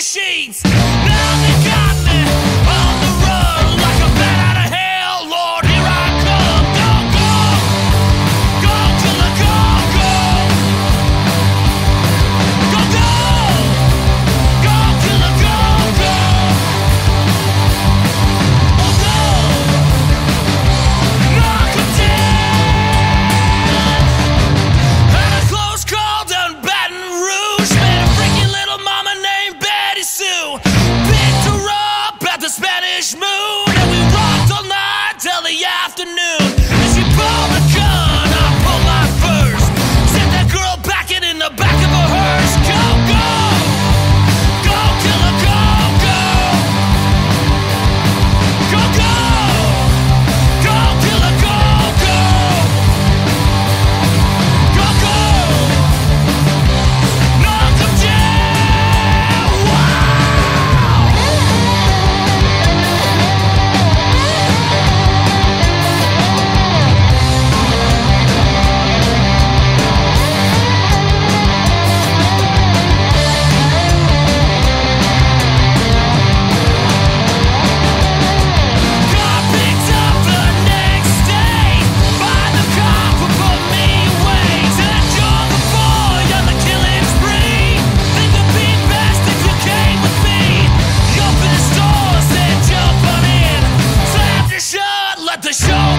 the. fish. the show.